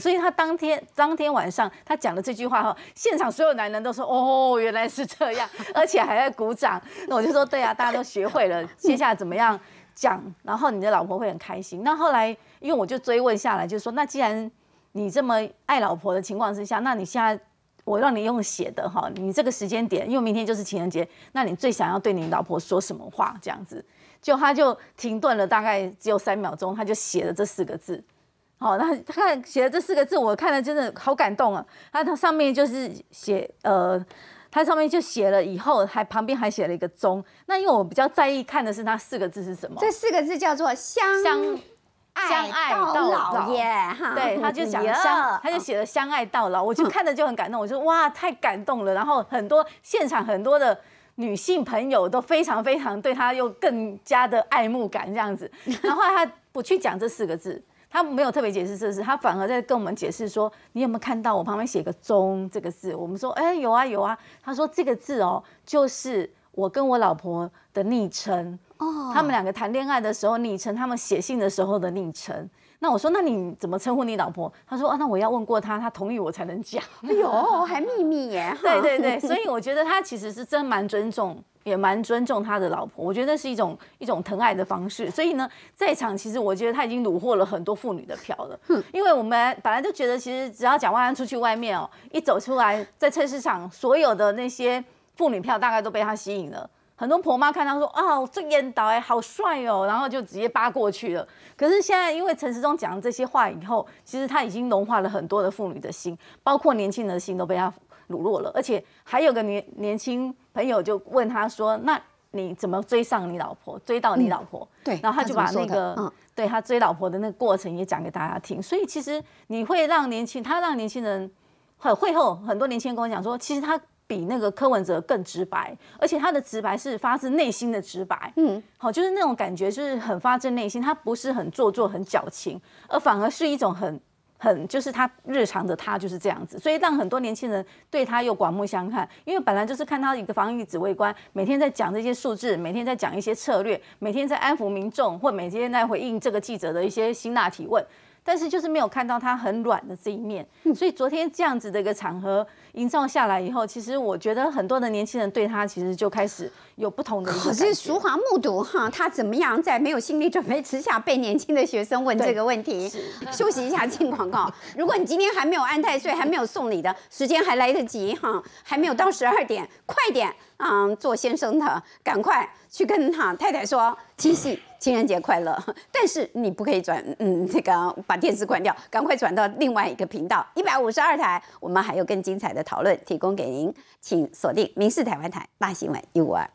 所以他当天当天晚上他讲了这句话后，现场所有男人都说哦，原来是这样，而且还在鼓掌。那我就说对啊，大家都学会了，接下来怎么样讲，然后你的老婆会很开心。那后来因为我就追问下来，就说那既然你这么爱老婆的情况之下，那你现在。我让你用写的哈，你这个时间点，因为明天就是情人节，那你最想要对你老婆说什么话？这样子，就他就停顿了，大概只有三秒钟，他就写了这四个字。好，那他看写了这四个字，我看了真的好感动啊。他他上面就是写呃，他上面就写了以后，还旁边还写了一个钟。那因为我比较在意看的是他四个字是什么？这四个字叫做相相。相爱到老耶，对，他就讲相，他就写了相爱到老，我就看着就很感动，我说哇，太感动了。然后很多现场很多的女性朋友都非常非常对他又更加的爱慕感这样子。然后他不去讲这四个字，他没有特别解释这事，他反而在跟我们解释说，你有没有看到我旁边写个中这个字？我们说，哎，有啊有啊。他说这个字哦，就是我跟我老婆的昵称。哦，他们两个谈恋爱的时候昵称，他们写信的时候的昵称。那我说，那你怎么称呼你老婆？他说啊，那我要问过他，他同意我才能讲。哎呦，还秘密耶！对对对，所以我觉得他其实是真蛮尊重，也蛮尊重他的老婆。我觉得那是一种一种疼爱的方式。所以呢，在场其实我觉得他已经虏获了很多妇女的票了。因为我们本来就觉得，其实只要蒋万安出去外面哦，一走出来，在菜市场所有的那些妇女票大概都被他吸引了。很多婆妈看他说啊，这烟导哎好帅哦，然后就直接扒过去了。可是现在因为陈时中讲了这些话以后，其实他已经融化了很多的妇女的心，包括年轻人的心都被他掳落了。而且还有个年年轻朋友就问他说：“那你怎么追上你老婆？追到你老婆？”对，然后他就把那个对他追老婆的那个过程也讲给大家听。所以其实你会让年轻他让年轻人很会后很多年轻人跟我讲说，其实他。比那个柯文哲更直白，而且他的直白是发自内心的直白，嗯，好，就是那种感觉，就是很发自内心，他不是很做作、很矫情，而反而是一种很、很，就是他日常的他就是这样子，所以让很多年轻人对他又刮目相看，因为本来就是看他一个防疫指挥官，每天在讲这些数字，每天在讲一些策略，每天在安抚民众，或每天在回应这个记者的一些辛辣提问。但是就是没有看到他很软的这一面，所以昨天这样子的一个场合营造下来以后，其实我觉得很多的年轻人对他其实就开始有不同的。可是淑华目睹哈，他怎么样在没有心理准备之下被年轻的学生问这个问题？休息一下进广告。如果你今天还没有安太岁，还没有送礼的时间还来得及哈，还没有到十二点，快点。嗯，做先生的赶快去跟他太太说七夕情人节快乐，但是你不可以转，嗯，这个把电视关掉，赶快转到另外一个频道一百五十二台，我们还有更精彩的讨论提供给您，请锁定《民视台湾台》大新闻一五二。